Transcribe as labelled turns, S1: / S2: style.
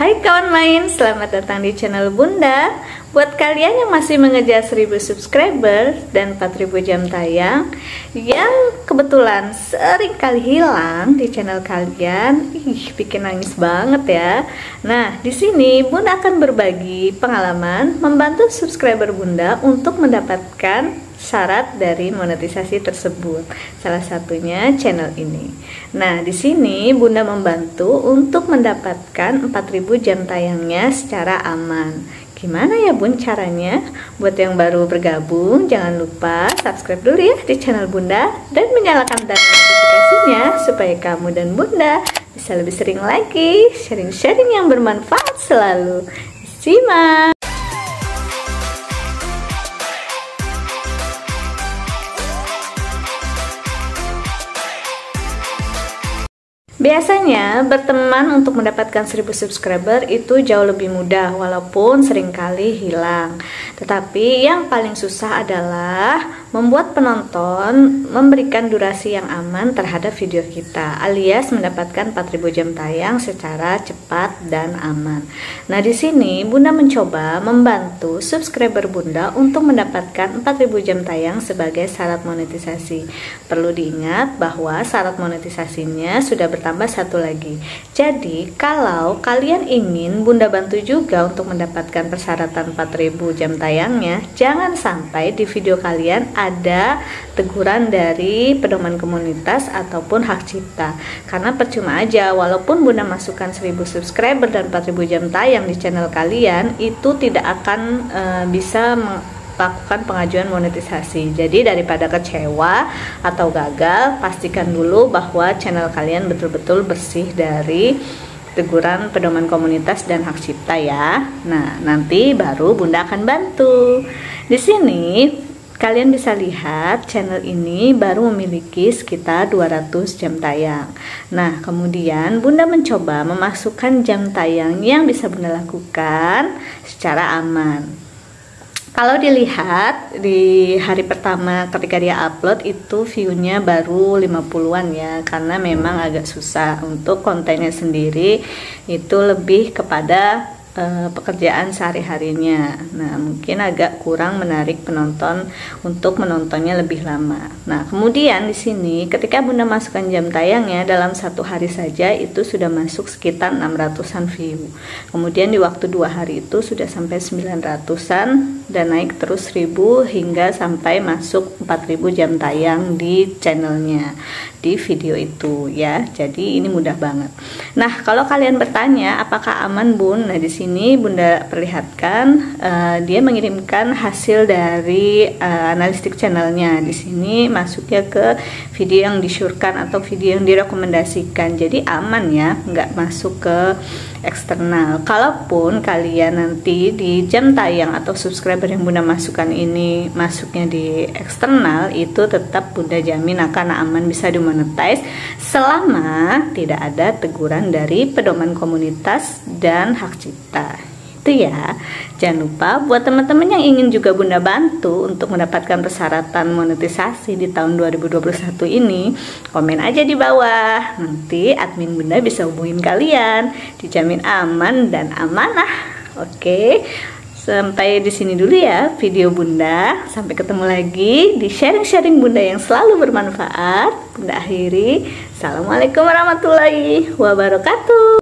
S1: Hai kawan main, selamat datang di channel Bunda. Buat kalian yang masih mengejar 1000 subscriber dan 4000 jam tayang Yang kebetulan sering kali hilang di channel kalian Ih, bikin nangis banget ya. Nah, di sini Bunda akan berbagi pengalaman Membantu subscriber Bunda untuk mendapatkan syarat dari monetisasi tersebut. Salah satunya channel ini. Nah, di sini Bunda membantu untuk mendapatkan 4000 jam tayangnya secara aman. Gimana ya Bun caranya? Buat yang baru bergabung, jangan lupa subscribe dulu ya di channel Bunda dan menyalakan tanda notifikasinya supaya kamu dan Bunda bisa lebih sering lagi sharing-sharing yang bermanfaat selalu. Simak! Biasanya berteman untuk mendapatkan 1000 subscriber itu jauh lebih mudah walaupun sering kali hilang. Tetapi yang paling susah adalah membuat penonton memberikan durasi yang aman terhadap video kita alias mendapatkan 4000 jam tayang secara cepat dan aman. Nah, di sini Bunda mencoba membantu subscriber Bunda untuk mendapatkan 4000 jam tayang sebagai syarat monetisasi. Perlu diingat bahwa syarat monetisasinya sudah bertambah tambah satu lagi. Jadi, kalau kalian ingin Bunda bantu juga untuk mendapatkan persyaratan 4000 jam tayangnya, jangan sampai di video kalian ada teguran dari pedoman komunitas ataupun hak cipta. Karena percuma aja, walaupun Bunda masukkan 1000 subscriber dan 4000 jam tayang di channel kalian, itu tidak akan e, bisa lakukan pengajuan monetisasi. Jadi daripada kecewa atau gagal, pastikan dulu bahwa channel kalian betul-betul bersih dari teguran pedoman komunitas dan hak cipta ya. Nah, nanti baru Bunda akan bantu. Di sini kalian bisa lihat channel ini baru memiliki sekitar 200 jam tayang. Nah, kemudian Bunda mencoba memasukkan jam tayang yang bisa Bunda lakukan secara aman. Kalau dilihat di hari pertama ketika dia upload itu view-nya baru 50-an ya karena memang agak susah untuk kontennya sendiri. Itu lebih kepada uh, pekerjaan sehari-harinya. Nah, mungkin agak kurang menarik penonton untuk menontonnya lebih lama. Nah, kemudian di sini ketika Bunda masukkan jam tayangnya dalam satu hari saja itu sudah masuk sekitar 600-an view. Kemudian di waktu dua hari itu sudah sampai 900-an dan naik terus 1000 hingga sampai masuk 4000 jam tayang di channelnya di video itu ya. Jadi ini mudah banget. Nah, kalau kalian bertanya apakah aman Bun? Nah, di sini Bunda perlihatkan uh, dia mengirimkan hasil dari uh, analistik channelnya. Di sini masuknya ke video yang disyurkan atau video yang direkomendasikan. Jadi aman ya, nggak masuk ke eksternal. Kalaupun kalian nanti di jam tayang atau subscriber yang Bunda masukkan ini masuknya di eksternal, itu tetap Bunda jamin akan aman bisa dimonetize selama tidak ada teguran dari pedoman komunitas dan hak cipta. Itu ya. Jangan lupa buat teman-teman yang ingin juga bunda bantu untuk mendapatkan persyaratan monetisasi di tahun 2021 ini komen aja di bawah. Nanti admin bunda bisa hubungin kalian dijamin aman dan amanah. Oke Sampai di sini dulu ya video Bunda. Sampai ketemu lagi di sharing-sharing Bunda yang selalu bermanfaat. Bunda akhiri. Assalamualaikum warahmatullahi wabarakatuh.